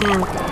now.